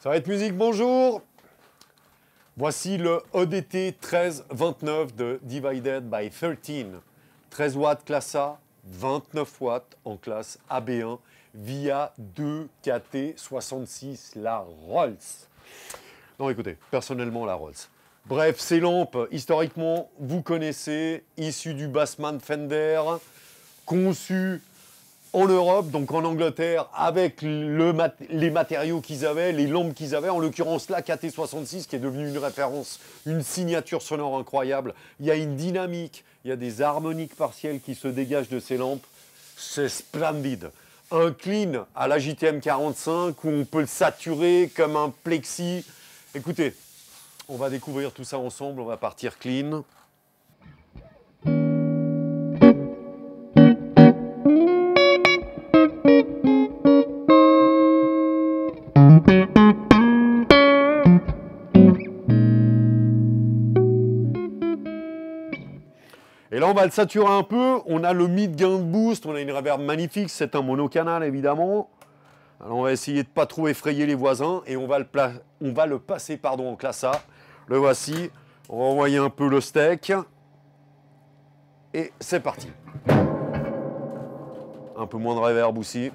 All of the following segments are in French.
Ça va être musique, bonjour Voici le EDT 1329 de Divided by 13. 13 watts classe A, 29 watts en classe AB1 via 2 KT66, la Rolls. Non, écoutez, personnellement, la Rolls. Bref, ces lampes, historiquement, vous connaissez, issues du Bassman Fender, conçues en Europe, donc en Angleterre, avec les matériaux qu'ils avaient, les lampes qu'ils avaient, en l'occurrence la KT66 qui est devenue une référence, une signature sonore incroyable. Il y a une dynamique, il y a des harmoniques partielles qui se dégagent de ces lampes. C'est splendide. Un clean à la JTM 45 où on peut le saturer comme un plexi. Écoutez, on va découvrir tout ça ensemble, on va partir clean. Et là, on va le saturer un peu. On a le mid-gain de boost, on a une reverb magnifique. C'est un monocanal, évidemment. Alors, on va essayer de pas trop effrayer les voisins et on va le, pla- on va le passer pardon, en classe A. Le voici. On va envoyer un peu le steak. Et c'est parti. Un peu moins de reverb aussi.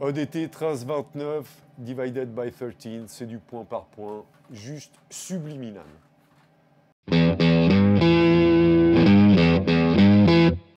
ODT Trace 29 divided by 13, c'est du point par point, juste subliminal.